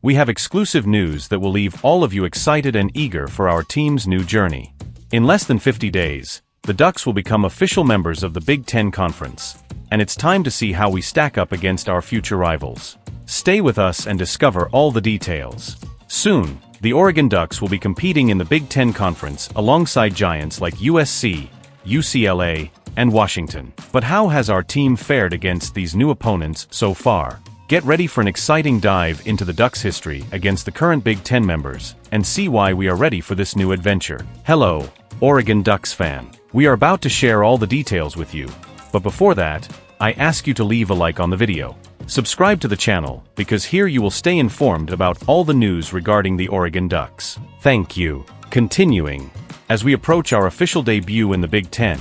we have exclusive news that will leave all of you excited and eager for our team's new journey. In less than 50 days, the Ducks will become official members of the Big Ten Conference, and it's time to see how we stack up against our future rivals. Stay with us and discover all the details. Soon, the Oregon Ducks will be competing in the Big Ten Conference alongside giants like USC, UCLA, and Washington. But how has our team fared against these new opponents so far? Get ready for an exciting dive into the Ducks' history against the current Big Ten members, and see why we are ready for this new adventure. Hello, Oregon Ducks fan. We are about to share all the details with you, but before that, I ask you to leave a like on the video. Subscribe to the channel, because here you will stay informed about all the news regarding the Oregon Ducks. Thank you. Continuing, as we approach our official debut in the Big Ten,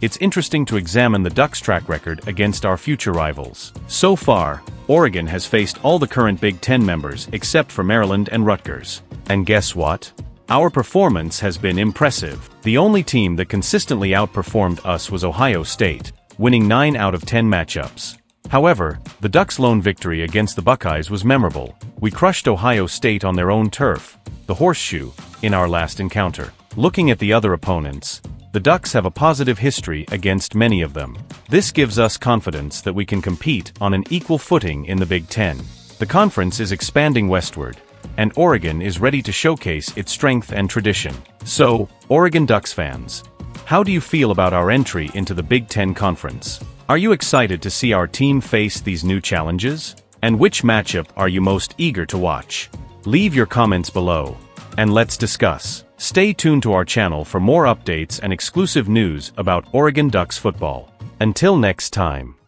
it's interesting to examine the Ducks' track record against our future rivals. So far, Oregon has faced all the current Big Ten members except for Maryland and Rutgers. And guess what? Our performance has been impressive. The only team that consistently outperformed us was Ohio State, winning 9 out of 10 matchups. However, the Ducks' lone victory against the Buckeyes was memorable. We crushed Ohio State on their own turf, the Horseshoe, in our last encounter. Looking at the other opponents, the Ducks have a positive history against many of them. This gives us confidence that we can compete on an equal footing in the Big Ten. The conference is expanding westward, and Oregon is ready to showcase its strength and tradition. So, Oregon Ducks fans, how do you feel about our entry into the Big Ten Conference? Are you excited to see our team face these new challenges? And which matchup are you most eager to watch? Leave your comments below, and let's discuss. Stay tuned to our channel for more updates and exclusive news about Oregon Ducks football. Until next time.